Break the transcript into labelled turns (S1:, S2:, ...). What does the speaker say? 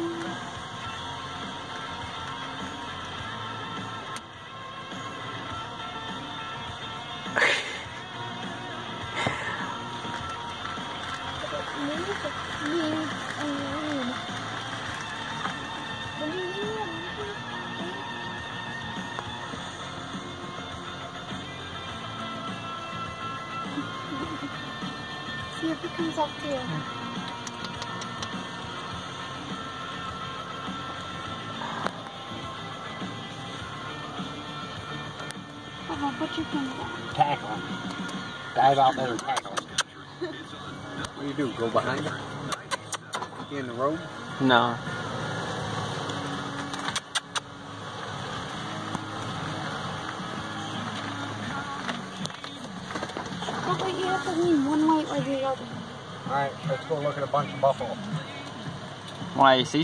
S1: See if it comes up to hmm. You. Oh, put your finger down.
S2: Tackle him. Dive out there and tackle him.
S3: What do you do? Go behind him? In the road?
S4: No.
S1: But you have to lean one way or the other.
S2: Alright, let's go look at a bunch of buffalo.
S4: Why, you see